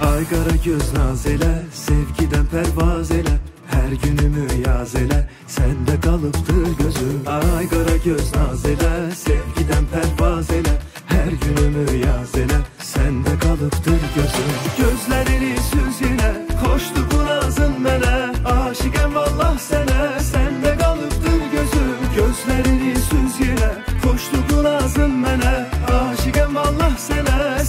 Ay kara göz naz ele Sevgiden pervaz ele Her günümü yaz ele Sende kalıptır gözüm. Ay kara göz naz ele Sevgiden pervaz ele Her günümü yaz ele Sende kalıptır gözüm. Gözlerini süz yine Koştu bu nazın mene Aşıkem vallah sene Sende kalıptır gözüm. Gözlerini süz yine Koştu bu nazın mene Aşıkem vallah sene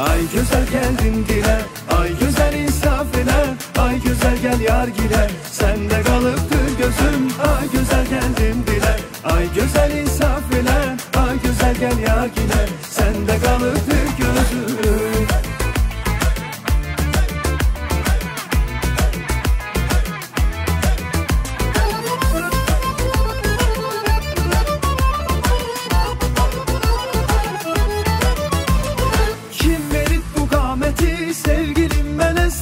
Ay güzel geldin dile Ay güzel insaf ile Ay güzel gel yar gile Sende kalıptır gözüm. Ay güzel geldin dile Ay güzel insaf ile Ay güzel gel yar gile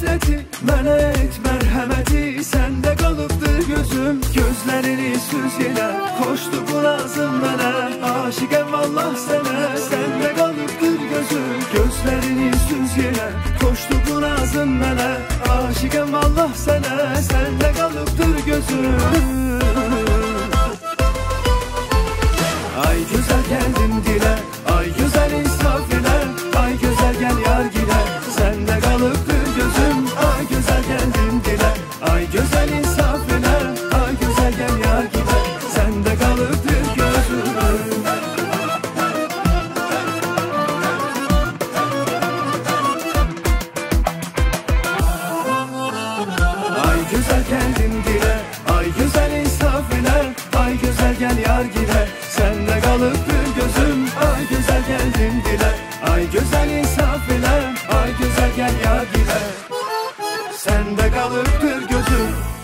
Mene et merhameti. Sende kalıptır gözüm Gözlerini süz yine. Koştu bu nazım mene Aşıkem vallah sene Sende kalıptır gözüm Gözlerini süz yine. Koştu bu nazım mene Aşıkem vallah sene Sende kalıptır gözüm. Ay güzel geldin dile güzel güzel gel yar gile Sende kalıptır gözüm Ay güzel geldin dile Ay güzel insaf ile Ay güzel gel yar gile Sende kalıptır gözüm Ay güzel geldin dile Ay güzel insaf ile Ay güzel gel yar gile Sende kalıptır gözüm You.